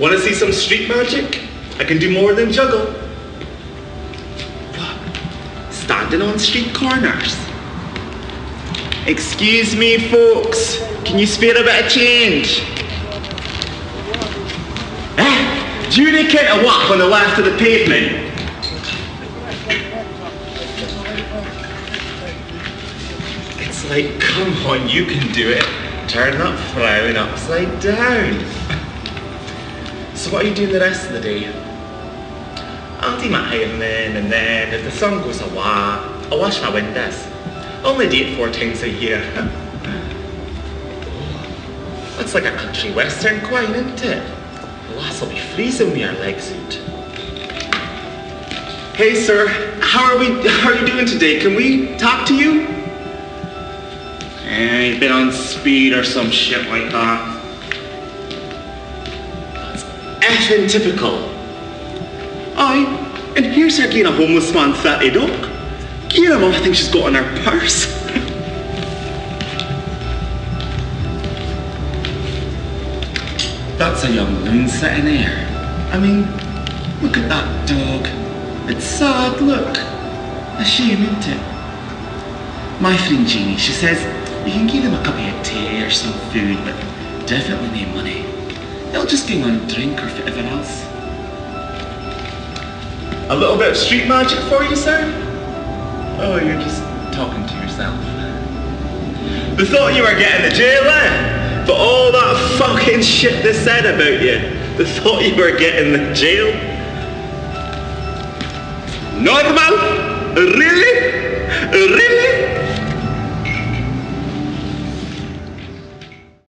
Want to see some street magic? I can do more than juggle. What? Standing on street corners? Excuse me, folks. Can you spare a bit of change? Eh? You reckon a whack on the left of the pavement? It's like, come on, you can do it. Turn that frown upside down. So what are you doing the rest of the day? I'll do my ironing and then if the sun goes away, I'll wash my windows. Only do it four times a year. That's like a country western quine, isn't it? The lass will be freezing with her legs out. Hey sir, how are we how are you doing today? Can we talk to you? Eh, you've been on speed or some shit like that. Effing typical. Aye, and here's her getting a homeless man fatted up. Get him, think she's got in her purse. That's a young loon sitting there. I mean, look at that dog. It's sad, look. A shame, isn't it? My friend Jeannie, she says you can give them a cup of tea or some food, but definitely no money. They'll just give one drink or whatever else. A little bit of street magic for you, sir? Oh, you're just talking to yourself. They thought you were getting the jail in, but all that fucking shit they said about you, they thought you were getting the jail. Normal? Really? Really?